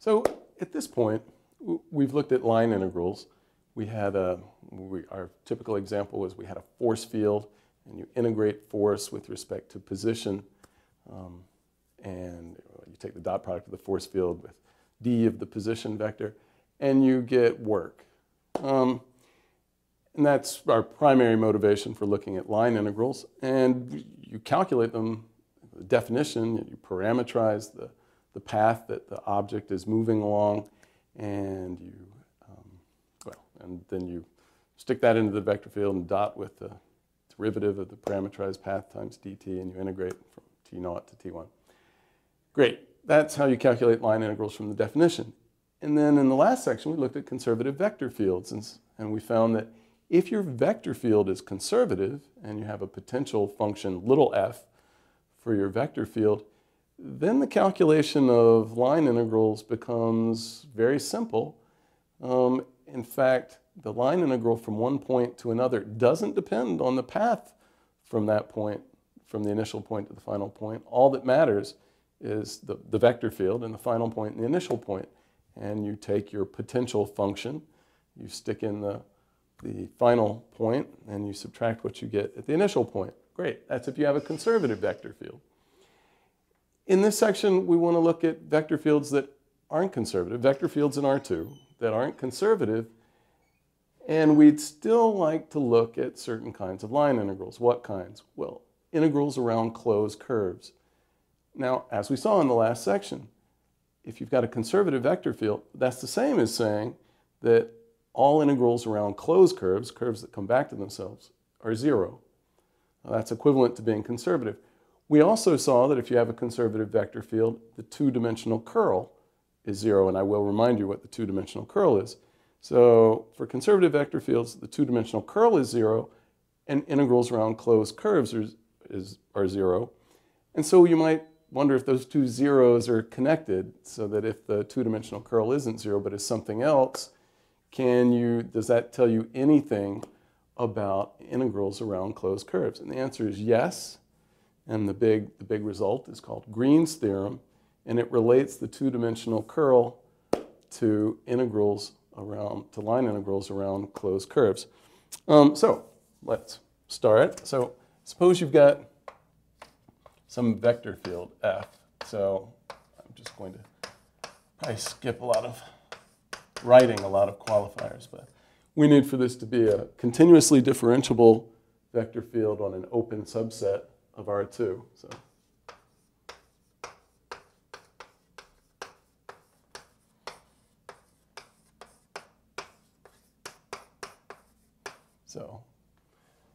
So at this point, we've looked at line integrals. We had a, we, our typical example was we had a force field, and you integrate force with respect to position, um, and you take the dot product of the force field with d of the position vector, and you get work. Um, and that's our primary motivation for looking at line integrals. And you calculate them, the definition, you parameterize the, the path that the object is moving along, and you, um, well, and then you stick that into the vector field and dot with the derivative of the parameterized path times dt, and you integrate from t naught to t1. Great. That's how you calculate line integrals from the definition. And then in the last section, we looked at conservative vector fields, and, and we found that if your vector field is conservative and you have a potential function little f for your vector field, then the calculation of line integrals becomes very simple. Um, in fact, the line integral from one point to another doesn't depend on the path from that point, from the initial point to the final point. All that matters is the, the vector field and the final point and the initial point. And you take your potential function, you stick in the the final point and you subtract what you get at the initial point. Great, that's if you have a conservative vector field. In this section, we want to look at vector fields that aren't conservative, vector fields in R2 that aren't conservative, and we'd still like to look at certain kinds of line integrals. What kinds? Well, integrals around closed curves. Now, as we saw in the last section, if you've got a conservative vector field, that's the same as saying that all integrals around closed curves, curves that come back to themselves, are zero. Now, that's equivalent to being conservative. We also saw that if you have a conservative vector field, the two-dimensional curl is zero, and I will remind you what the two-dimensional curl is. So for conservative vector fields, the two-dimensional curl is zero, and integrals around closed curves are, is, are zero. And so you might wonder if those two zeros are connected, so that if the two-dimensional curl isn't zero but is something else, can you, does that tell you anything about integrals around closed curves? And the answer is yes. And the big, the big result is called Green's theorem, and it relates the two-dimensional curl to integrals around, to line integrals around closed curves. Um, so let's start. So suppose you've got some vector field f. So I'm just going to probably skip a lot of writing a lot of qualifiers, but we need for this to be a continuously differentiable vector field on an open subset of R2. So. So,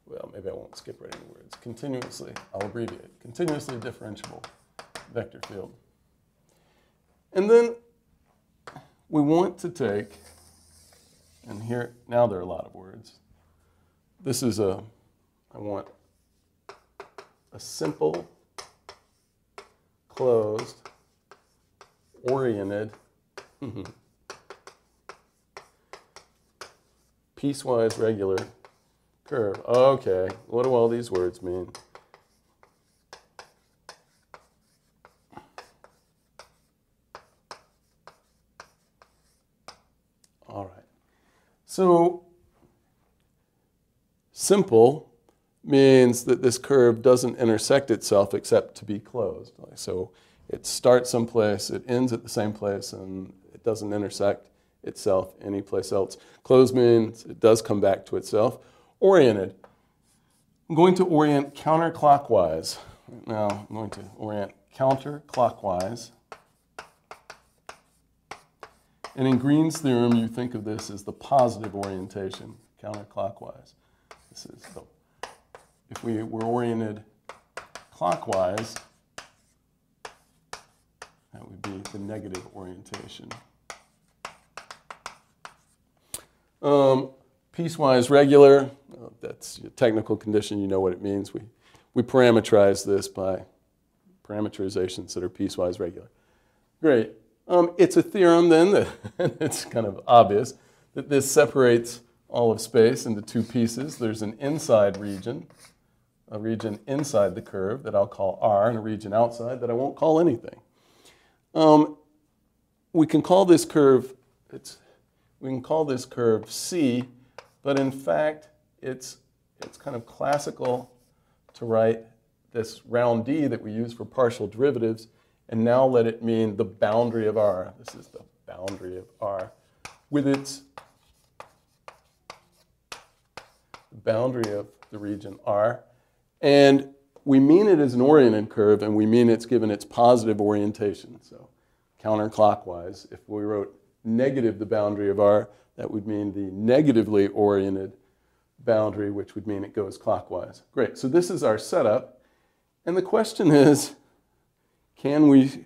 well, maybe I won't skip writing words. Continuously, I'll abbreviate, continuously differentiable vector field. And then we want to take, and here, now there are a lot of words. This is a, I want a simple, closed, oriented, mm-hmm, piecewise regular curve. Okay, what do all these words mean? All right. So simple means that this curve doesn't intersect itself except to be closed. So it starts someplace, it ends at the same place, and it doesn't intersect itself anyplace else. Closed means it does come back to itself. Oriented. I'm going to orient counterclockwise. Now I'm going to orient counterclockwise and in Green's theorem, you think of this as the positive orientation, counterclockwise. This is the, if we were oriented clockwise, that would be the negative orientation. Um, piecewise regular, uh, that's a technical condition, you know what it means. We, we parameterize this by parameterizations that are piecewise regular. Great. Um, it's a theorem then that it's kind of obvious that this separates all of space into two pieces. There's an inside region, a region inside the curve that I'll call R, and a region outside that I won't call anything. Um, we can call this curve, we can call this curve C, but in fact, it's, it's kind of classical to write this round D that we use for partial derivatives, and now let it mean the boundary of R. This is the boundary of R with its boundary of the region R. And we mean it as an oriented curve, and we mean it's given its positive orientation. So counterclockwise, if we wrote negative the boundary of R, that would mean the negatively oriented boundary, which would mean it goes clockwise. Great, so this is our setup. And the question is, can we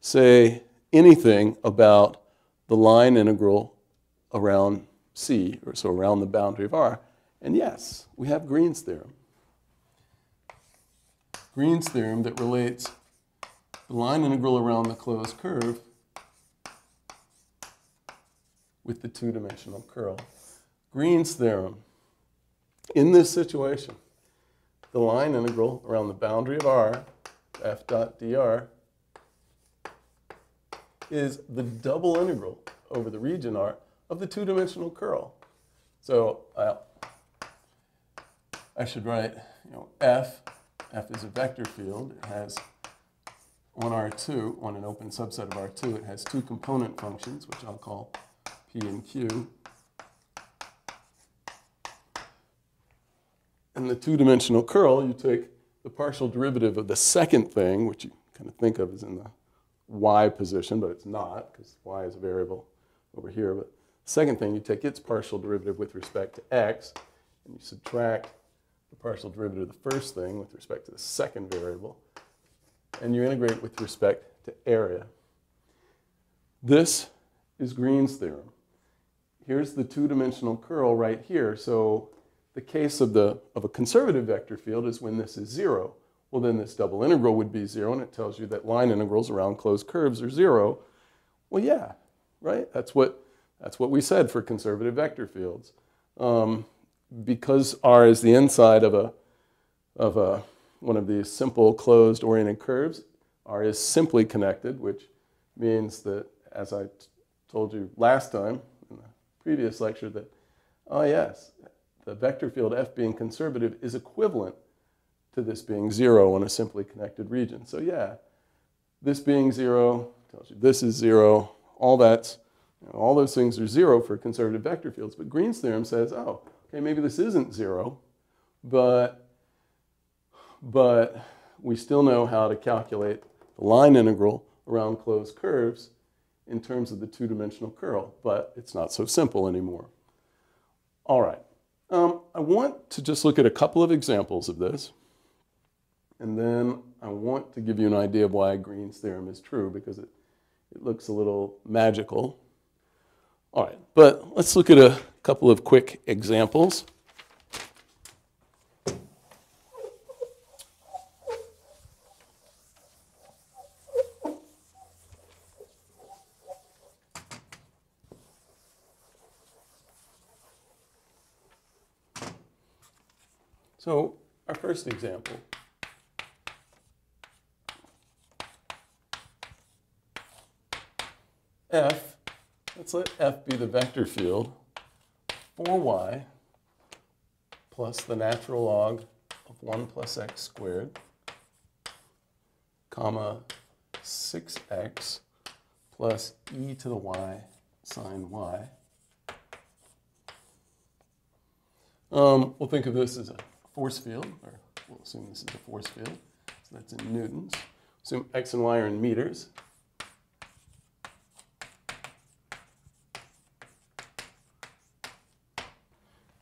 say anything about the line integral around C, or so around the boundary of R? And yes, we have Green's theorem. Green's theorem that relates the line integral around the closed curve with the two-dimensional curl. Green's theorem. In this situation, the line integral around the boundary of R, f dot dr, is the double integral over the region R of the two-dimensional curl. So I should write, you know, f, f is a vector field. It has on R2, on an open subset of R2, it has two component functions, which I'll call P and Q. In the two-dimensional curl, you take the partial derivative of the second thing, which you kind of think of as in the y position, but it's not, because y is a variable over here. But second thing, you take its partial derivative with respect to x, and you subtract the partial derivative of the first thing with respect to the second variable, and you integrate with respect to area. This is Green's theorem. Here's the two-dimensional curl right here. So the case of, the, of a conservative vector field is when this is zero. Well, then this double integral would be zero, and it tells you that line integrals around closed curves are zero. Well, yeah, right? That's what, that's what we said for conservative vector fields. Um, because R is the inside of a, of a, one of these simple closed oriented curves, R is simply connected, which means that, as I told you last time in the previous lecture, that, oh yes, the vector field F being conservative is equivalent to this being zero on a simply connected region. So yeah, this being zero tells you this is zero, all that's, you know, all those things are zero for conservative vector fields. But Green's theorem says, oh, okay, maybe this isn't zero, but, but we still know how to calculate the line integral around closed curves in terms of the two-dimensional curl, but it's not so simple anymore. All right, um, I want to just look at a couple of examples of this, and then I want to give you an idea of why Green's theorem is true, because it, it looks a little magical. All right, but let's look at a couple of quick examples. So our first example. F, let's let F be the vector field 4y plus the natural log of 1 plus x squared, comma 6x plus e to the y sine y. Um, we'll think of this as a force field, or we'll assume this is a force field. So that's in newtons. Assume x and y are in meters.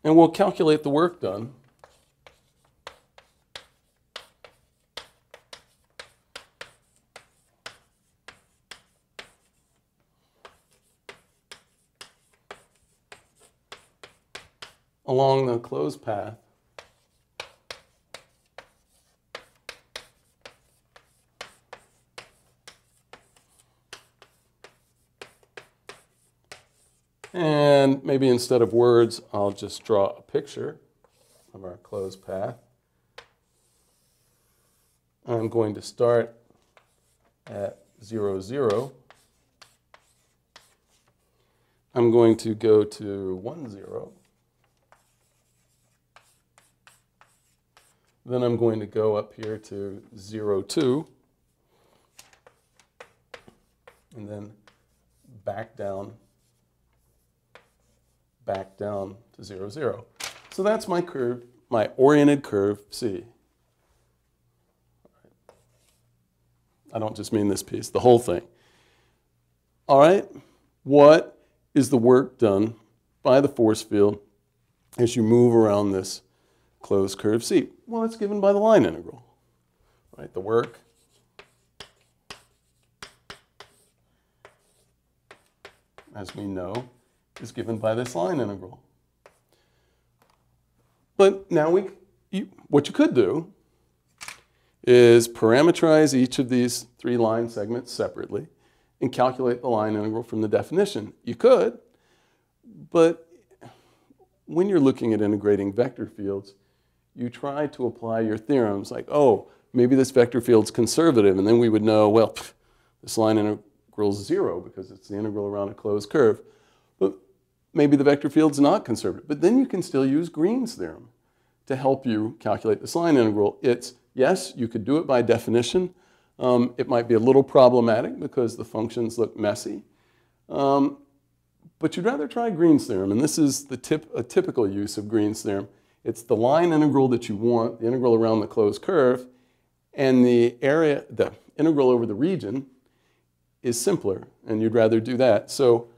And we'll calculate the work done. along the closed path And maybe instead of words, I'll just draw a picture of our closed path. I'm going to start at 0, 0. I'm going to go to 1, 0. Then I'm going to go up here to 0, 2. And then back down, back down to 0, 0. So that's my curve, my oriented curve C. I don't just mean this piece, the whole thing. All right, what is the work done by the force field as you move around this closed curve C? Well, it's given by the line integral, right? The work as we know, is given by this line integral. But now we, you, what you could do is parameterize each of these three line segments separately and calculate the line integral from the definition. You could, but when you're looking at integrating vector fields, you try to apply your theorems like, oh, maybe this vector field's conservative, and then we would know, well, pff, this line integral is zero because it's the integral around a closed curve. Maybe the vector field's not conservative. But then you can still use Green's theorem to help you calculate this line integral. It's, yes, you could do it by definition, um, it might be a little problematic because the functions look messy. Um, but you'd rather try Green's theorem, and this is the tip, a typical use of Green's theorem. It's the line integral that you want, the integral around the closed curve, and the area, the integral over the region is simpler, and you'd rather do that. So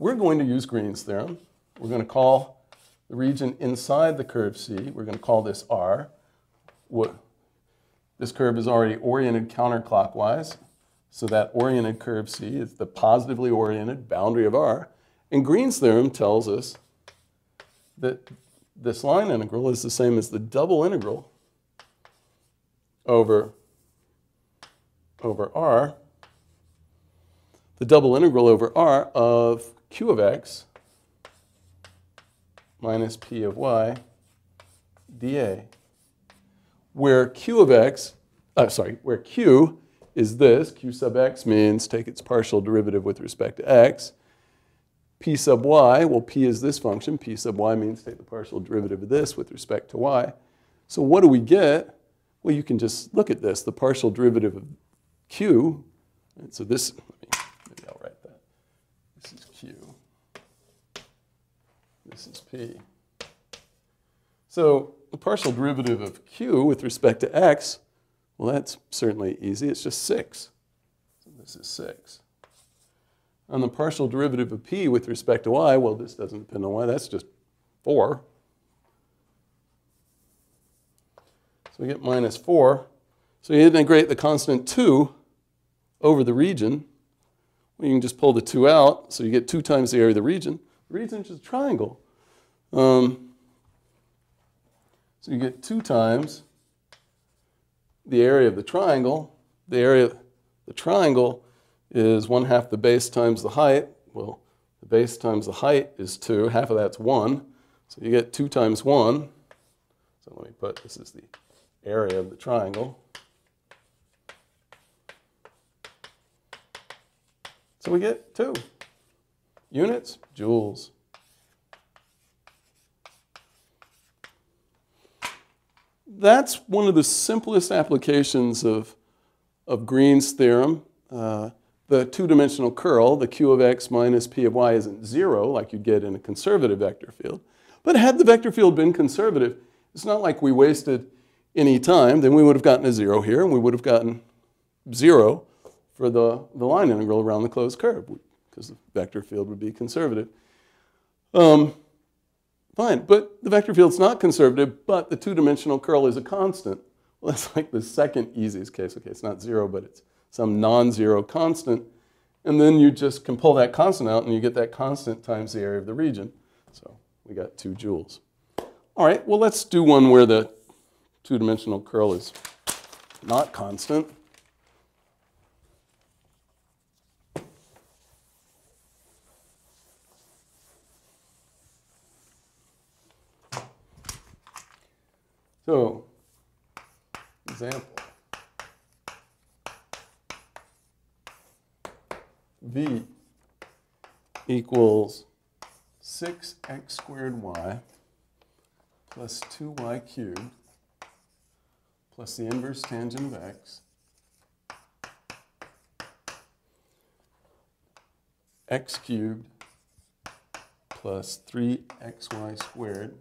we're going to use Green's theorem. We're going to call the region inside the curve C, we're going to call this R. This curve is already oriented counterclockwise, so that oriented curve C is the positively oriented boundary of R. And Green's theorem tells us that this line integral is the same as the double integral over, over R, the double integral over R of q of x minus p of y dA where q of x, uh, sorry, where q is this, q sub x means take its partial derivative with respect to x. p sub y, well, p is this function. p sub y means take the partial derivative of this with respect to y. So what do we get? Well, you can just look at this, the partial derivative of q. So this, maybe I'll write that. This is q. This is p. So the partial derivative of q with respect to x, well, that's certainly easy. It's just 6. So this is 6. And the partial derivative of p with respect to y, well, this doesn't depend on y. That's just 4. So we get minus 4. So you integrate the constant 2 over the region. Well, you can just pull the 2 out, so you get 2 times the area of the region. The region is a triangle. Um, so you get 2 times the area of the triangle. The area of the triangle is 1 half the base times the height. Well, the base times the height is 2. Half of that's 1. So you get 2 times 1. So let me put, this is the area of the triangle. So we get 2. Units, joules. That's one of the simplest applications of, of Green's theorem. Uh, the two-dimensional curl, the q of x minus p of y isn't zero like you'd get in a conservative vector field. But had the vector field been conservative, it's not like we wasted any time. Then we would have gotten a zero here, and we would have gotten zero for the, the line integral around the closed curve, because the vector field would be conservative. Um, Fine, but the vector field's not conservative, but the two-dimensional curl is a constant. Well, that's like the second easiest case. Okay, it's not zero, but it's some non-zero constant. And then you just can pull that constant out, and you get that constant times the area of the region. So we got two joules. All right, well, let's do one where the two-dimensional curl is not constant. So, example. V equals 6x squared y plus 2y cubed plus the inverse tangent of x x cubed plus 3xy squared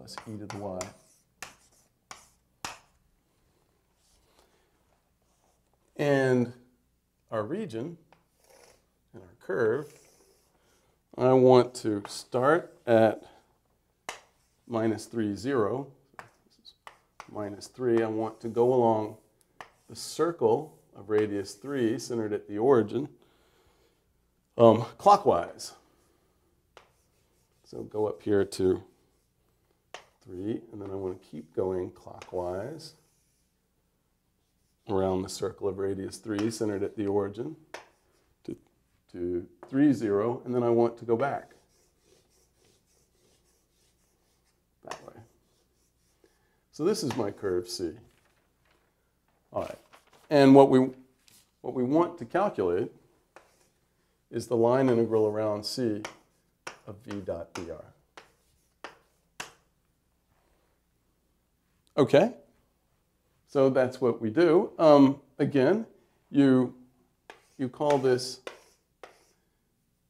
plus e to the y. And our region and our curve, I want to start at minus 3, 0. minus 3. I want to go along the circle of radius 3 centered at the origin um, clockwise. So go up here to 3, and then I want to keep going clockwise around the circle of radius 3 centered at the origin to, to 3, 0, and then I want to go back that way. So this is my curve C. All right. And what we, what we want to calculate is the line integral around C of v dot dr. Okay, so that's what we do. Um, again, you, you call this,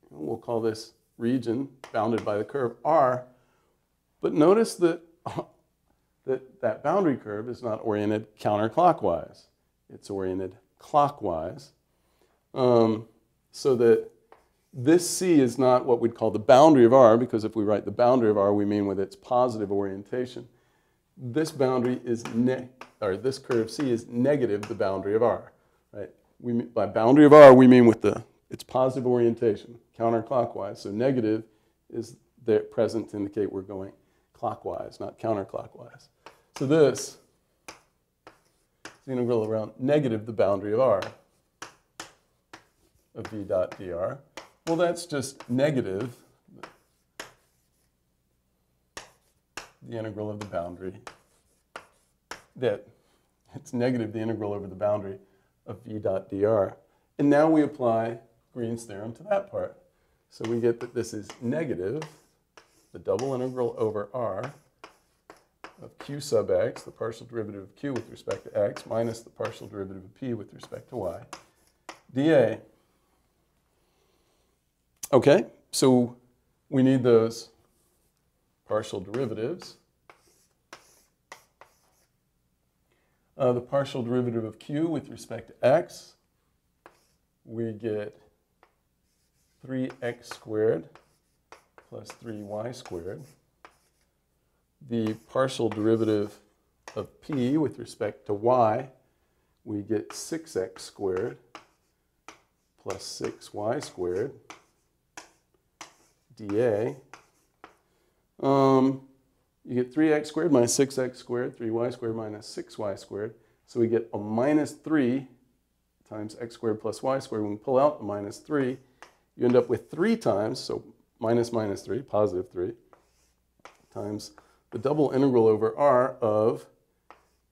we'll call this region bounded by the curve R, but notice that, that that boundary curve is not oriented counterclockwise. It's oriented clockwise. Um, so that this C is not what we'd call the boundary of R, because if we write the boundary of R, we mean with its positive orientation. This boundary is, ne or this curve C is negative the boundary of R, right? We, mean, by boundary of R, we mean with the, its positive orientation, counterclockwise. So negative is there present to indicate we're going clockwise, not counterclockwise. So this is the integral around negative the boundary of R of v dot dr. Well, that's just negative the integral of the boundary. That it's negative the integral over the boundary of v dot dr. And now we apply Green's theorem to that part. So we get that this is negative the double integral over r of q sub x, the partial derivative of q with respect to x, minus the partial derivative of p with respect to y, dA. Okay, so we need those partial derivatives. Uh, the partial derivative of q with respect to x, we get 3x squared plus 3y squared. The partial derivative of p with respect to y, we get 6x squared plus 6y squared dA. Um, you get 3x squared minus 6x squared, 3y squared minus 6y squared. So we get a minus 3 times x squared plus y squared. When we pull out the minus 3, you end up with 3 times, so minus minus 3, positive 3, times the double integral over r of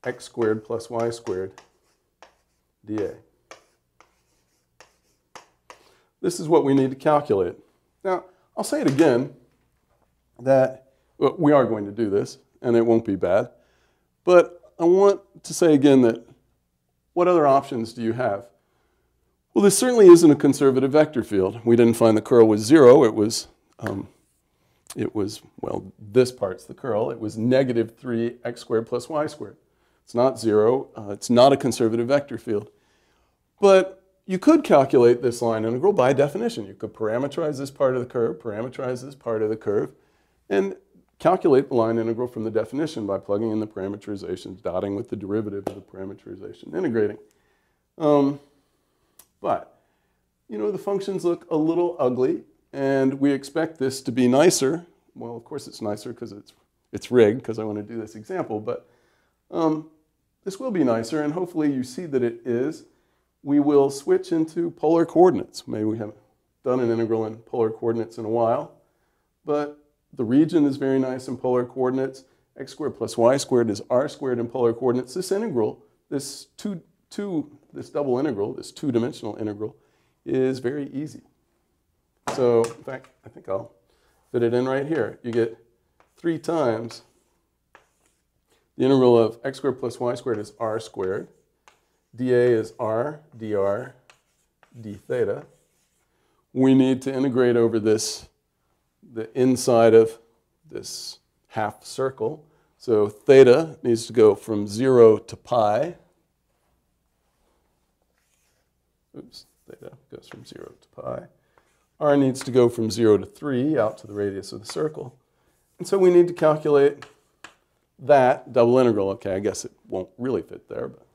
x squared plus y squared dA. This is what we need to calculate. Now, I'll say it again that we are going to do this, and it won't be bad. But I want to say again that what other options do you have? Well, this certainly isn't a conservative vector field. We didn't find the curl was zero. It was, um, it was well, this part's the curl. It was negative 3x squared plus y squared. It's not zero. Uh, it's not a conservative vector field. But you could calculate this line integral by definition. You could parameterize this part of the curve, parameterize this part of the curve, and calculate the line integral from the definition by plugging in the parameterizations, dotting with the derivative of the parameterization, integrating. Um, but, you know, the functions look a little ugly, and we expect this to be nicer. Well, of course it's nicer because it's, it's rigged, because I want to do this example, but um, this will be nicer, and hopefully you see that it is we will switch into polar coordinates. Maybe we haven't done an integral in polar coordinates in a while, but the region is very nice in polar coordinates. x squared plus y squared is r squared in polar coordinates. This integral, this two, two, this double integral, this two-dimensional integral, is very easy. So in fact, I think I'll fit it in right here. You get 3 times the integral of x squared plus y squared is r squared. dA is r dr d theta. We need to integrate over this, the inside of this half circle. So theta needs to go from 0 to pi. Oops, theta goes from 0 to pi. r needs to go from 0 to 3 out to the radius of the circle. And so we need to calculate that double integral. Okay, I guess it won't really fit there, but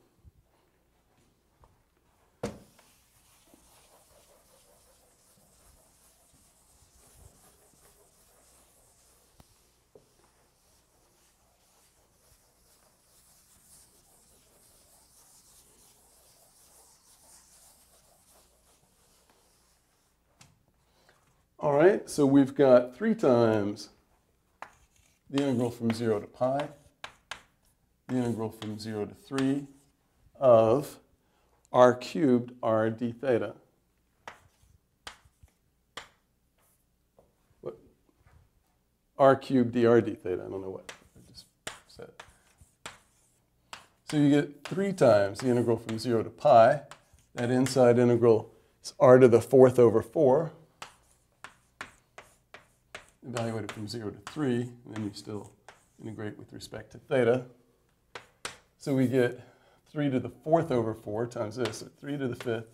All right, so we've got 3 times the integral from 0 to pi, the integral from 0 to 3 of r cubed r d theta. What? r cubed dr d theta. I don't know what I just said. So you get 3 times the integral from 0 to pi. That inside integral is r to the fourth over 4 evaluate it from 0 to 3, and then you still integrate with respect to theta. So we get 3 to the fourth over 4 times this, so 3 to the fifth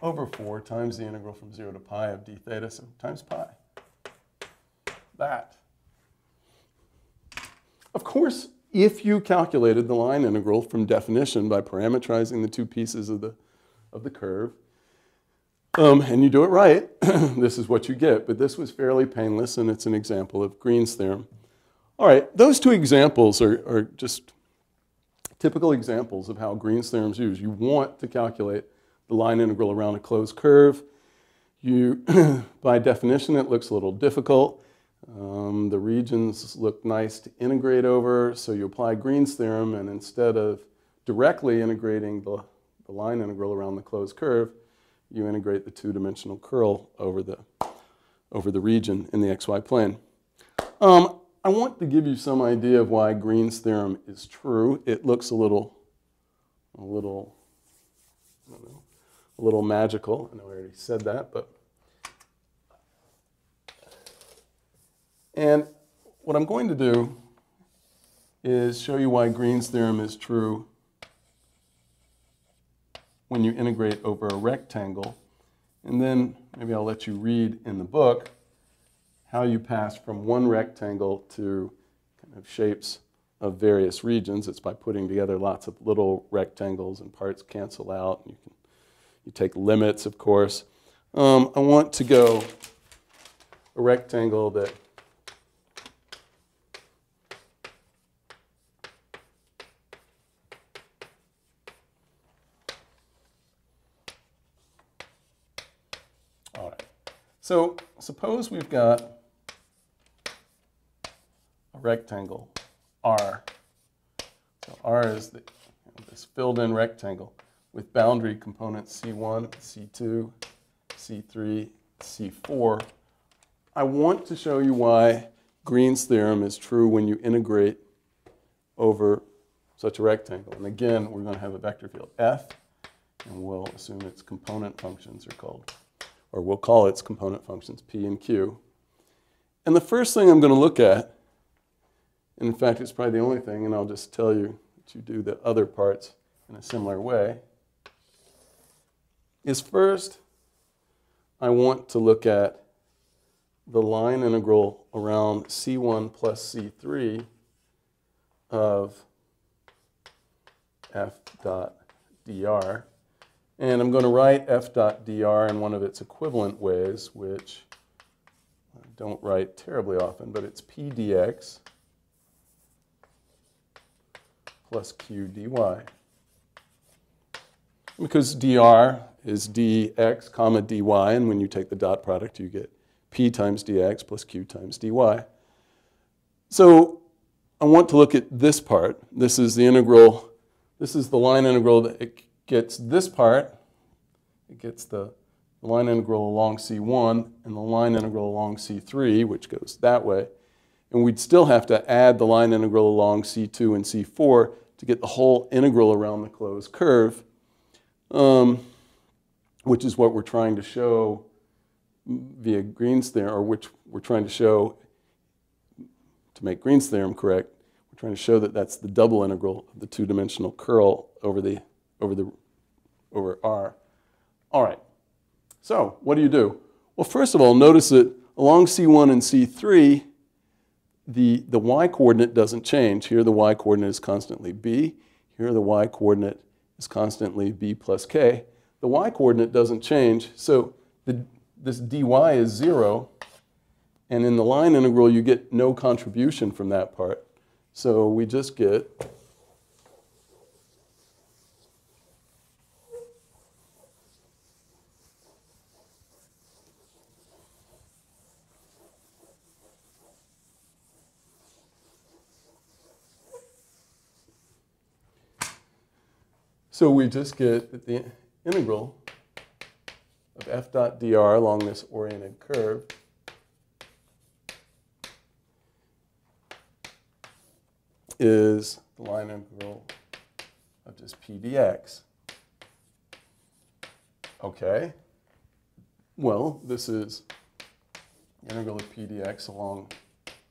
over 4 times the integral from 0 to pi of d theta, so times pi. That. Of course, if you calculated the line integral from definition by parametrizing the two pieces of the, of the curve, um, and you do it right, this is what you get. But this was fairly painless, and it's an example of Green's theorem. All right, those two examples are, are just typical examples of how Green's theorem is used. You want to calculate the line integral around a closed curve. You, by definition, it looks a little difficult. Um, the regions look nice to integrate over, so you apply Green's theorem, and instead of directly integrating the, the line integral around the closed curve, you integrate the two-dimensional curl over the, over the region in the xy plane. Um, I want to give you some idea of why Green's theorem is true. It looks a little, a little, know, a little magical. I know I already said that, but. And what I'm going to do is show you why Green's theorem is true when you integrate over a rectangle. And then maybe I'll let you read in the book how you pass from one rectangle to kind of shapes of various regions. It's by putting together lots of little rectangles and parts cancel out. You, can, you take limits, of course. Um, I want to go a rectangle that So suppose we've got a rectangle, R. So R is the, you know, this filled in rectangle with boundary components C1, C2, C3, C4. I want to show you why Green's theorem is true when you integrate over such a rectangle. And again, we're going to have a vector field F, and we'll assume its component functions are called or we'll call its component functions P and Q. And the first thing I'm going to look at, and in fact it's probably the only thing, and I'll just tell you that you do the other parts in a similar way, is first I want to look at the line integral around C1 plus C3 of f dot dr and I'm going to write f dot dr in one of its equivalent ways, which I don't write terribly often, but it's p dx plus q dy. Because dr is dx comma dy, and when you take the dot product, you get p times dx plus q times dy. So I want to look at this part. This is the integral, this is the line integral that gets this part, it gets the line integral along C1 and the line integral along C3, which goes that way. And we'd still have to add the line integral along C2 and C4 to get the whole integral around the closed curve, um, which is what we're trying to show via Green's theorem, or which we're trying to show to make Green's theorem correct. We're trying to show that that's the double integral of the two-dimensional curl over the over the over R. All right. So what do you do? Well, first of all, notice that along C1 and C3, the, the y-coordinate doesn't change. Here the y-coordinate is constantly b. Here the y-coordinate is constantly b plus k. The y-coordinate doesn't change, so the, this dy is 0, and in the line integral you get no contribution from that part. So we just get So we just get that the integral of f dot dr along this oriented curve is the line integral of just p dx. Okay. Well, this is integral of p dx along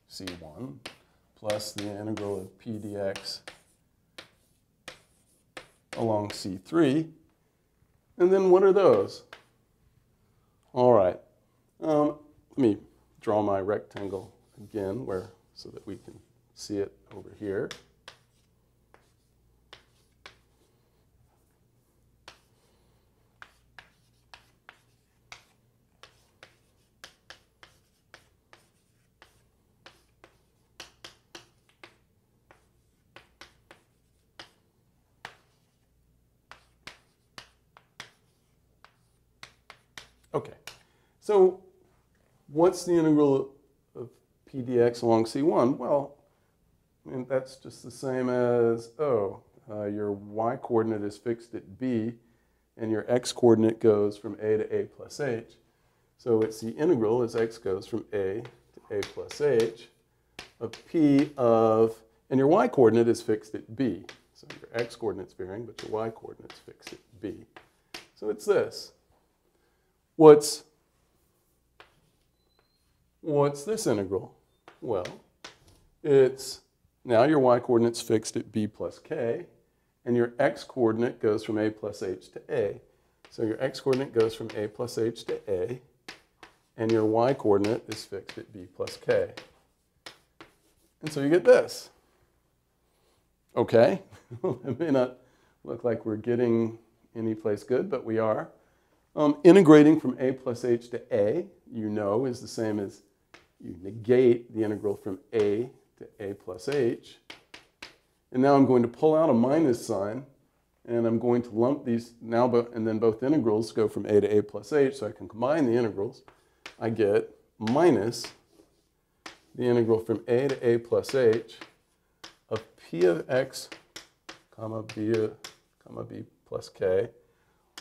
c1 plus the integral of p dx along C3. And then what are those? All right. Um, let me draw my rectangle again where, so that we can see it over here. Okay, so what's the integral of p dx along C1? Well, I mean, that's just the same as, oh, uh, your y-coordinate is fixed at b, and your x-coordinate goes from a to a plus h. So it's the integral as x goes from a to a plus h of p of, and your y-coordinate is fixed at b. So your x-coordinate's varying, but your y-coordinate's fixed at b. So it's this. What's, what's this integral? Well, it's now your y-coordinate's fixed at b plus k, and your x-coordinate goes from a plus h to a. So your x-coordinate goes from a plus h to a, and your y-coordinate is fixed at b plus k. And so you get this. Okay, it may not look like we're getting any place good, but we are. Um, integrating from a plus h to a, you know, is the same as you negate the integral from a to a plus h. And now I'm going to pull out a minus sign, and I'm going to lump these now, and then both integrals go from a to a plus h, so I can combine the integrals. I get minus the integral from a to a plus h of p of x comma b, comma b plus k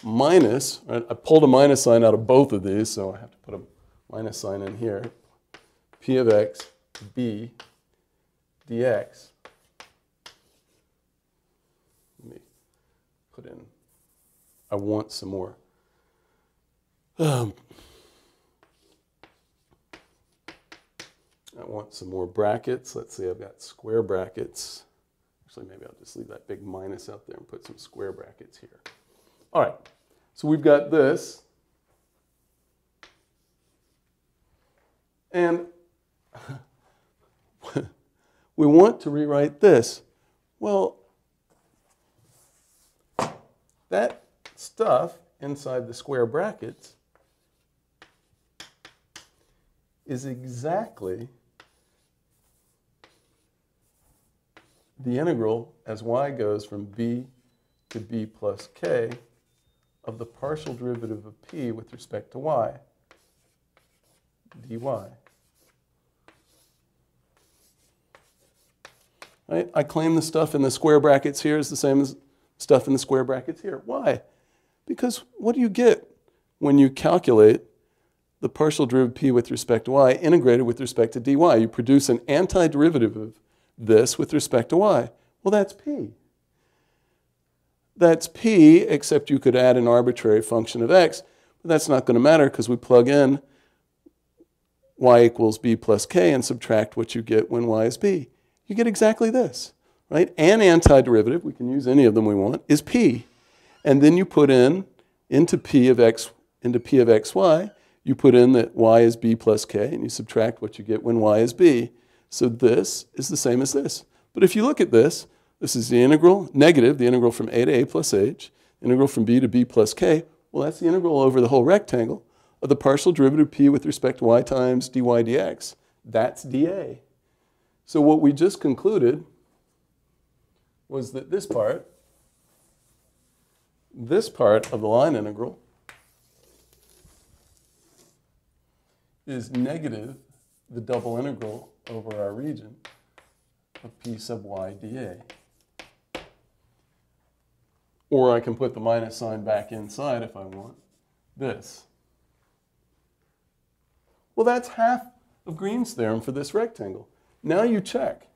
minus, right? I pulled a minus sign out of both of these, so I have to put a minus sign in here. P of x, b, dx. Let me put in, I want some more. Um, I want some more brackets. Let's see, I've got square brackets. Actually, maybe I'll just leave that big minus out there and put some square brackets here. All right, so we've got this. And we want to rewrite this. Well, that stuff inside the square brackets is exactly the integral as y goes from b to b plus k of the partial derivative of p with respect to y, dy. Right? I claim the stuff in the square brackets here is the same as stuff in the square brackets here. Why? Because what do you get when you calculate the partial derivative p with respect to y integrated with respect to dy. You produce an antiderivative of this with respect to y. Well, that's p. That's p, except you could add an arbitrary function of x, but that's not going to matter because we plug in y equals b plus k and subtract what you get when y is b. You get exactly this, right? An antiderivative, we can use any of them we want, is p. And then you put in into p of x into p of xy, you put in that y is b plus k, and you subtract what you get when y is b. So this is the same as this. But if you look at this, this is the integral, negative, the integral from a to a plus h, integral from b to b plus k. Well, that's the integral over the whole rectangle of the partial derivative p with respect to y times dy dx. That's dA. So what we just concluded was that this part, this part of the line integral is negative the double integral over our region of p sub y dA. Or I can put the minus sign back inside if I want. This. Well, that's half of Green's theorem for this rectangle. Now you check.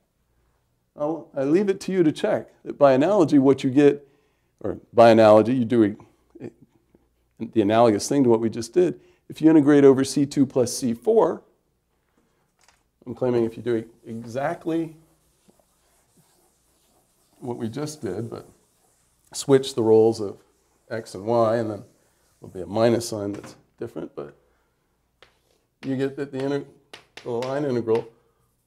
I'll, I leave it to you to check that by analogy, what you get, or by analogy, you do a, a, the analogous thing to what we just did. If you integrate over C2 plus C4, I'm claiming if you do exactly what we just did, but switch the roles of x and y, and then there'll be a minus sign that's different, but you get that the, the line integral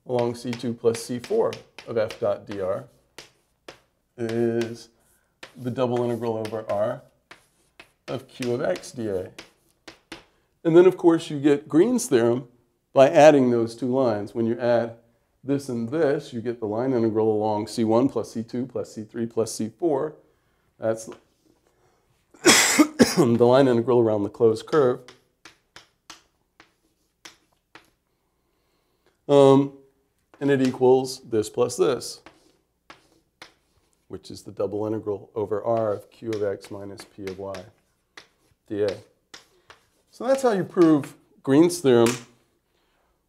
along C2 plus C4 of f dot dr is the double integral over r of q of x dA. And then, of course, you get Green's theorem by adding those two lines. When you add this and this, you get the line integral along C1 plus C2 plus C3 plus C4. That's the line integral around the closed curve. Um, and it equals this plus this, which is the double integral over r of q of x minus p of y dA. So that's how you prove Green's theorem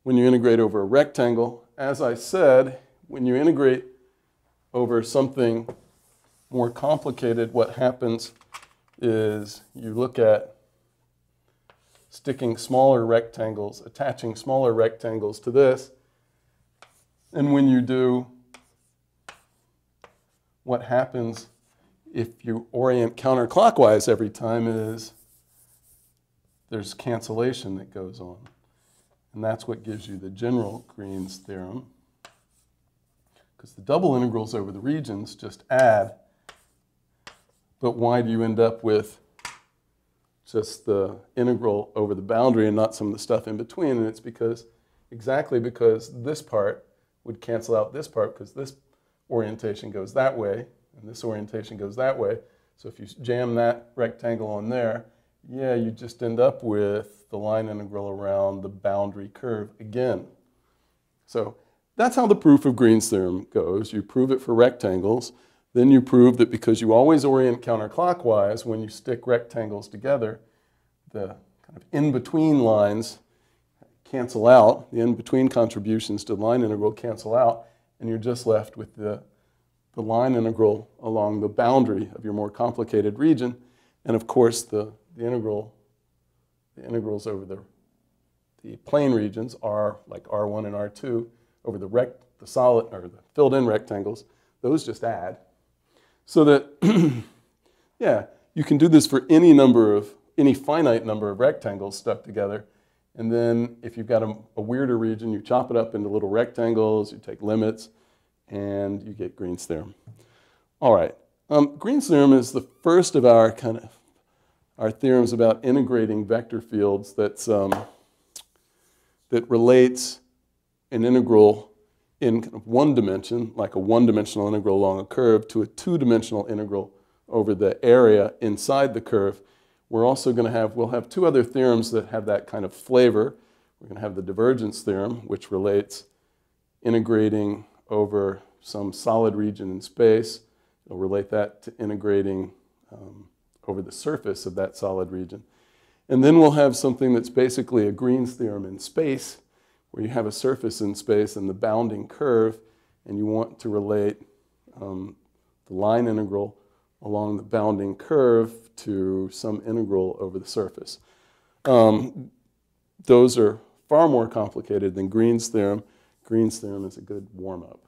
when you integrate over a rectangle. As I said, when you integrate over something more complicated, what happens is you look at sticking smaller rectangles, attaching smaller rectangles to this. And when you do, what happens if you orient counterclockwise every time is there's cancellation that goes on. And that's what gives you the general Green's theorem. Because the double integrals over the regions just add. But why do you end up with just the integral over the boundary and not some of the stuff in between. And it's because, exactly because this part would cancel out this part because this orientation goes that way and this orientation goes that way. So if you jam that rectangle on there, yeah, you just end up with the line integral around the boundary curve again. So that's how the proof of Green's theorem goes. You prove it for rectangles. Then you prove that because you always orient counterclockwise, when you stick rectangles together, the kind of in-between lines cancel out, the in-between contributions to the line integral cancel out, and you're just left with the, the line integral along the boundary of your more complicated region. And of course, the, the integral, the integrals over the, the plane regions are like R1 and R2 over the, rect, the solid or the filled in rectangles, those just add. So that, yeah, you can do this for any number of, any finite number of rectangles stuck together. And then if you've got a, a weirder region, you chop it up into little rectangles, you take limits, and you get Green's theorem. All right, um, Green's theorem is the first of our kind of our theorems about integrating vector fields that's, um, that relates an integral in kind of one dimension, like a one-dimensional integral along a curve, to a two-dimensional integral over the area inside the curve. We're also going to have, we'll have two other theorems that have that kind of flavor. We're going to have the divergence theorem, which relates integrating over some solid region in space. It'll relate that to integrating um, over the surface of that solid region. And then we'll have something that's basically a Green's theorem in space, where you have a surface in space and the bounding curve, and you want to relate um, the line integral along the bounding curve to some integral over the surface. Um, those are far more complicated than Green's theorem. Green's theorem is a good warm-up.